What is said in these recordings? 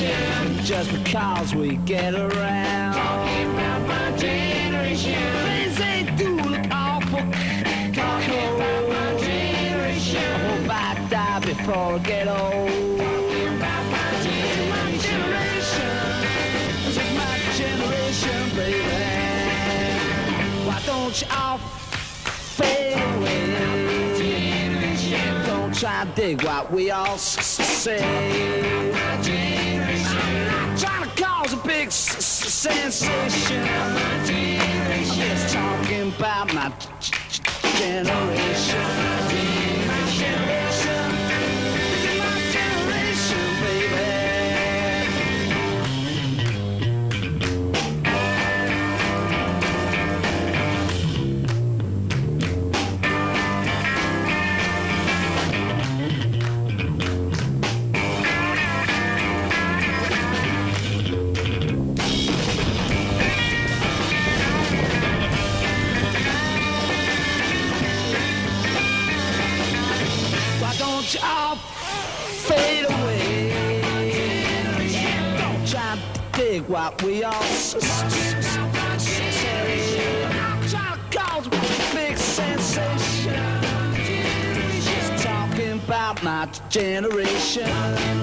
just because we get around. Talking about my generation. Things ain't do look awful. Talking about my generation. I hope I die before I get old. Talking about my generation. This is my generation, baby. Why don't you all fade away? Don't try to dig what we all say. Cause a big s- s- sensation. I'm just talking about my generation. Don't you all fade away? Try to dig what we all. I'm to cause a big sensation. Just talking about my generation.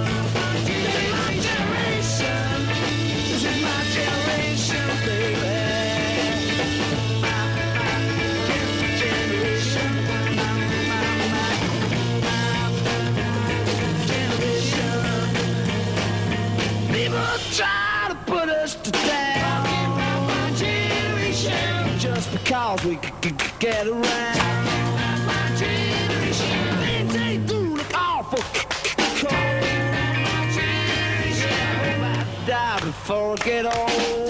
Just because we c- c- c- get around. Do look awful I die before I get old.